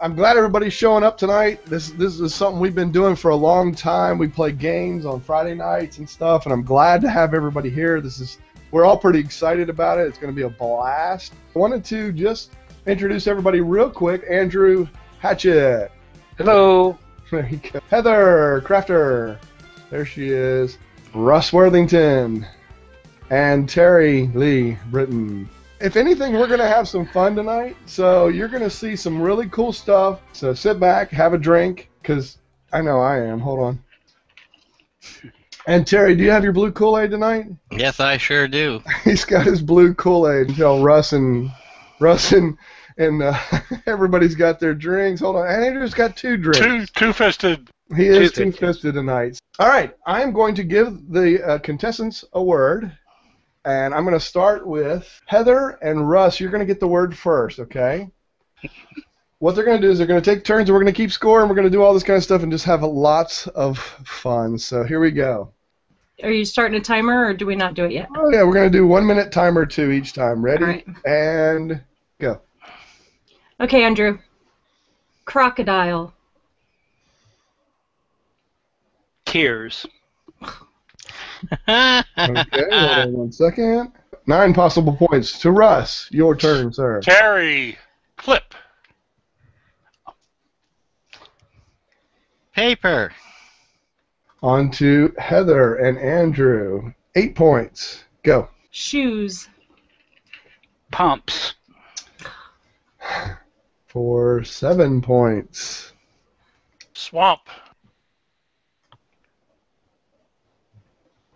I'm glad everybody's showing up tonight. This this is something we've been doing for a long time. We play games on Friday nights and stuff, and I'm glad to have everybody here. This is we're all pretty excited about it. It's going to be a blast. I wanted to just introduce everybody real quick. Andrew Hatchett. Hello. There you go. Heather Kraafter. There she is. Russ Worthington. And Terry Leigh Britten. If anything, we're going to have some fun tonight. So you're going to see some really cool stuff. So sit back, have a drink, because I know I am. Hold on. And Terry, do you have your blue Kool Aid tonight? Yes, I sure do. He's got his blue Kool Aid until Russ and Russ and and uh, everybody's got their drinks. Hold on, Andrew's got two drinks. Two two fisted. He is Two two fisted tonight. All right, I am going to give the uh, contestants a word, and I'm going to start with Heather and Russ. You're going to get the word first, okay? what they're going to do is they're going to take turns, and we're going to keep score, and we're going to do all this kind of stuff, and just have lots of fun. So here we go. Are you starting a timer or do we not do it yet? Oh yeah, we're going to do one minute timer two each time. Ready All right. and go. Okay, Andrew. Crocodile. Tears. Okay, hold on one second. Nine possible points to Russ. Your turn, sir. Terry. Clip. Paper. On to Heather and Andrew. Eight points. Go. Shoes. Pumps. For seven points. Swamp.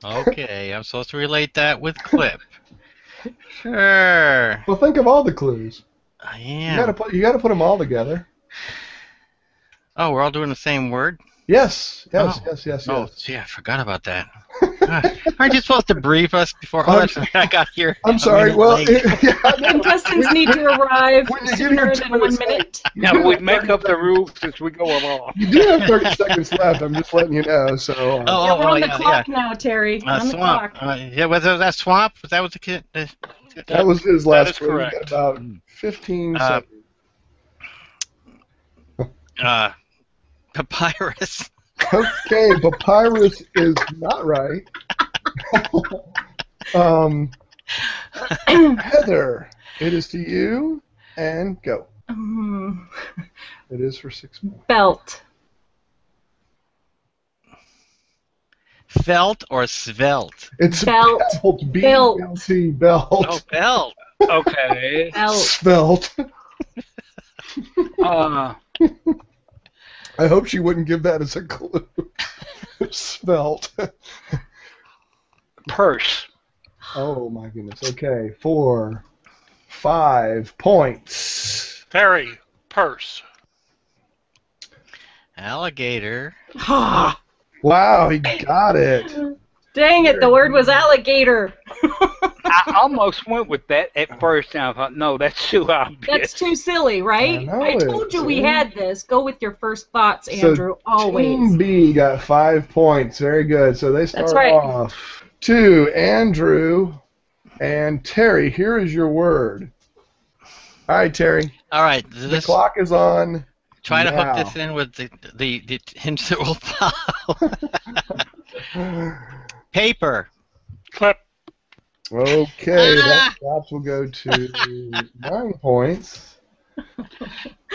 Okay, I'm supposed to relate that with clip. Sure. Well, think of all the clues. I You gotta am. put you gotta put them all together. Oh, we're all doing the same word? Yes, yes, Oh. yes, yes, Oh, yes. gee, I forgot about that. God, Aren't you supposed to brief us before? Oh, I got here. I'm sorry. Well, late. yeah, Contestants need to arrive When you get sooner here than one minute. Yeah, we make up the rules as we go along. you do have 30 seconds left. I'm just letting you know. So. uh, Oh, Yeah, oh, we're oh, on the yeah, clock now, Terry. Uh, on the swamp. clock. Uh, yeah, was that, that swamp? Was that was the kid? Uh, That was his last is clue. You got correct. About 15 Uh, seconds. uh, papyrus. Okay, papyrus is not right. um, Heather, it is to you, and go. Um, It is for six points. belt. Felt or svelte? It's Belt. belt. B Belt. L T belt. Oh, belt. Okay. Belt. Svelte. Uh, I hope she wouldn't give that as a clue. Svelte. purse. Oh my goodness. Okay, four, five points. Terry. Purse. Alligator. Ah. Wow, he got it. Dang it, the word was alligator. I almost went with that at first, and I thought, no, that's too obvious. That's too silly, right? I I told you we see? had this. Go with your first thoughts, So, Andrew. always. Team B got five points. Very good. So they start right. off. To Andrew and Terry, here is your word. All right, Terry. All right, The clock is on. try to hook this in with the the, the hinge that will follow. Paper. Clip. Okay, that Ah. drops will go to nine points.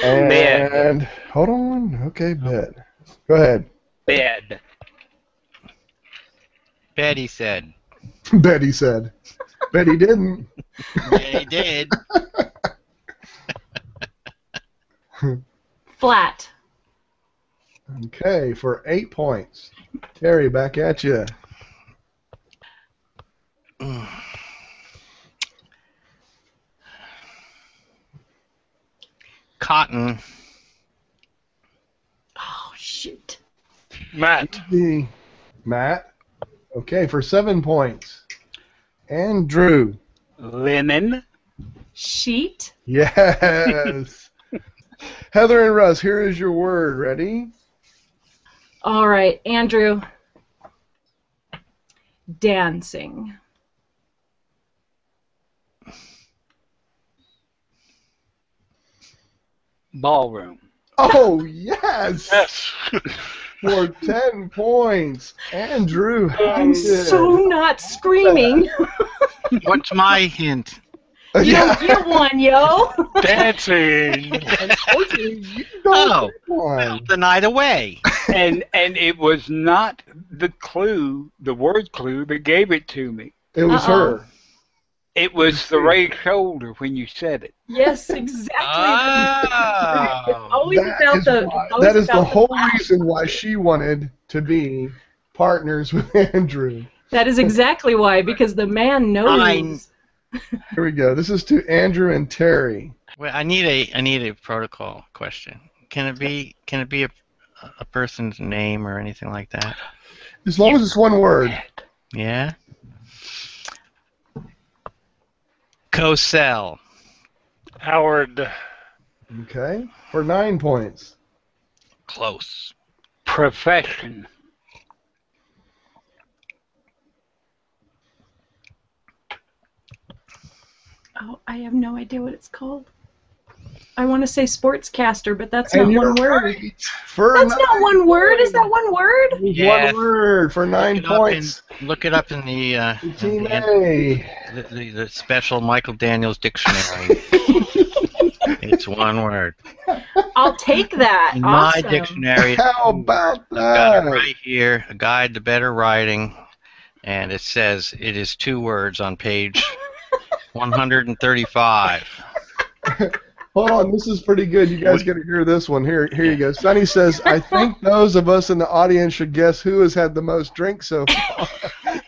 And Bed. hold on. Okay, bed. Go ahead. Bed. Betty said. Betty said. Betty didn't. Yeah, he did. Flat. Okay, for eight points. Terry, back at you. Cotton. Oh, shoot. Matt. The Matt. Okay, for seven points. Andrew. Linen. Sheet. Yes. Heather and Russ, here is your word. Ready? All right, Andrew. Dancing. Ballroom. Oh yes, Yes. for ten points. Andrew, I'm so not screaming. What's my hint? You yeah. don't get one, yo. Dancing. You don't Oh. get one. The night away. and and it was not the clue, the word clue that gave it to me. It was Uh-uh. her. It was the mm-hmm. right shoulder when you said it. Yes, exactly. Oh. always That about is the. why- that is the about whole clap. reason why she wanted to be partners with Andrew. That is exactly why, because the man knows. Here we go. This is to Andrew and Terry. Wait, I need a I need a protocol question. Can it be can it be a a person's name or anything like that? As long as it's one word. Yeah. Cosell. Howard. Okay. For nine points. Close. Profession. Oh, I have no idea what it's called. I want to say sportscaster, but that's And not you're one word. right. For That's not one word. Is that one word? points. Yes. One word for nine Look it points. in- Look it up in the uh, in the, the, the, the special Michael Daniels dictionary. it's one word. I'll take that. In my dictionary, How about I've got it that? right here, a guide to better writing, and it says it is two words on page 135. Hold on, this is pretty good. You guys got to hear this one. Here, here you go. Sonny says, "I think those of us in the audience should guess who has had the most drinks so far."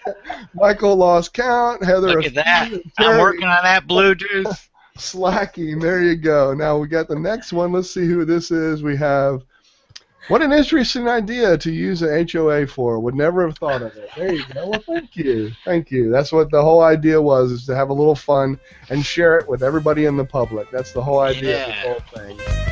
Michael lost count. Heather, Look at that. I'm working on that blue juice. slacking. There you go. Now we got the next one. Let's see who this is. We have. What an interesting idea to use an HOA for. Would never have thought of it. There you go. Well, thank you. Thank you. That's what the whole idea was, is to have a little fun and share it with everybody in the public. That's the whole idea of Yeah. the whole thing.